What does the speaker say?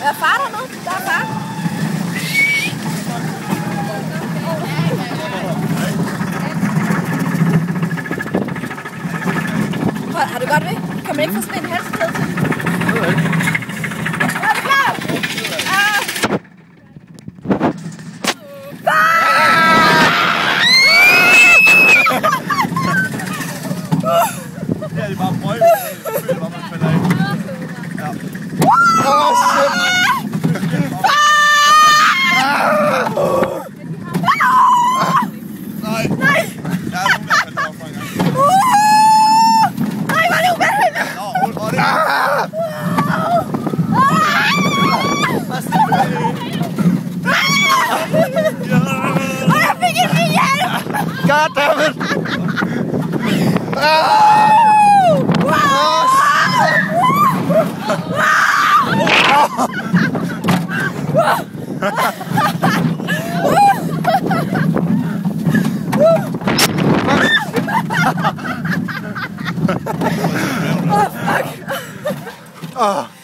der far der nu? Der er far. Har, har du godt ved? Kan man ikke få sådan en halskæde til? Er du klar? Ah! Det er de bare prøve. Jeg føler bare, man en ny hjælp! God damn it! Oh, Oh.